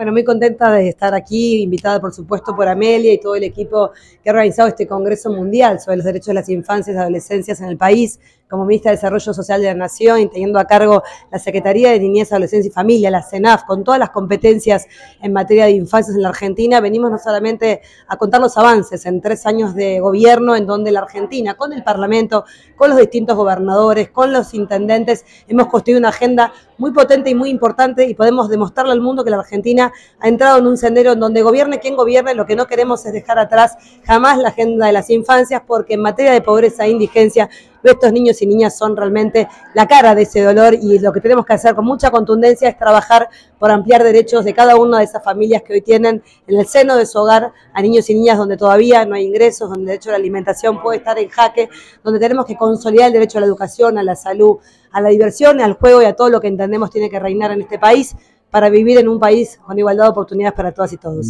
Bueno, muy contenta de estar aquí, invitada por supuesto por Amelia y todo el equipo que ha organizado este Congreso Mundial sobre los Derechos de las Infancias y Adolescencias en el país, como ministra de Desarrollo Social de la Nación y teniendo a cargo la Secretaría de Niñez, Adolescencia y Familia, la CENAF, con todas las competencias en materia de infancias en la Argentina, venimos no solamente a contar los avances en tres años de gobierno en donde la Argentina, con el Parlamento, con los distintos gobernadores, con los intendentes, hemos construido una agenda muy potente y muy importante y podemos demostrarle al mundo que la Argentina ha entrado en un sendero en donde gobierne quien gobierne, lo que no queremos es dejar atrás jamás la agenda de las infancias porque en materia de pobreza e indigencia estos niños y niñas son realmente la cara de ese dolor y lo que tenemos que hacer con mucha contundencia es trabajar por ampliar derechos de cada una de esas familias que hoy tienen en el seno de su hogar a niños y niñas donde todavía no hay ingresos, donde el derecho a la alimentación puede estar en jaque, donde tenemos que consolidar el derecho a la educación, a la salud, a la diversión, al juego y a todo lo que entendemos tiene que reinar en este país para vivir en un país con igualdad de oportunidades para todas y todos.